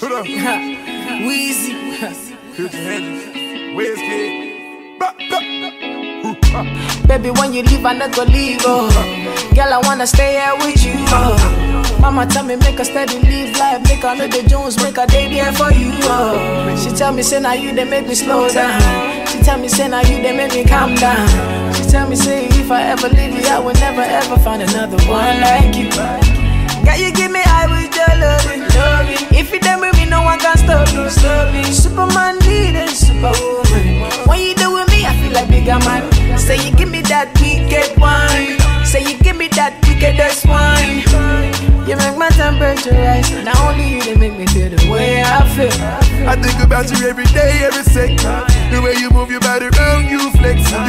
Put up. Wheezy. Future Hendrix. WizKid? Baby, when you leave, I not go leave. Oh. Girl, I wanna stay here with you. Oh. Mama tell me make a steady live life, make a know the Jones, make a day there for you. Oh. She tell me say now you they make me slow down. She tell me say now you they make me calm down. She tell me say if I ever leave you, I will never ever find another one like you. Girl, you temperature rise. Not only you, they make me feel the way I feel. I think about you every day, every second. The way you move your body around, you flexing.